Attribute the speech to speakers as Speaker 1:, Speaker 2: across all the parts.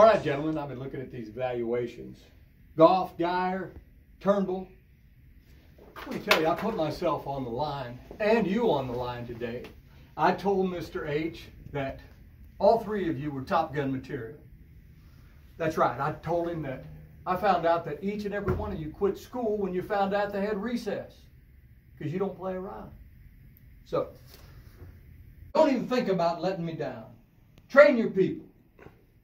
Speaker 1: All right, gentlemen, I've been looking at these evaluations. Goff, Geyer, Turnbull. Let me tell you, I put myself on the line and you on the line today. I told Mr. H that all three of you were Top Gun material. That's right. I told him that I found out that each and every one of you quit school when you found out they had recess because you don't play around. So, don't even think about letting me down. Train your people.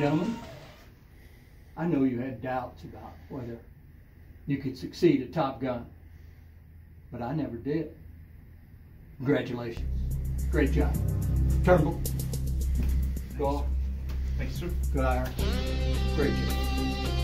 Speaker 1: Gentlemen, I know you had doubts about whether you could succeed at Top Gun, but I never did. Congratulations. Great job. Turnbull. Go
Speaker 2: Thank you, sir.
Speaker 1: Geyer. Great job.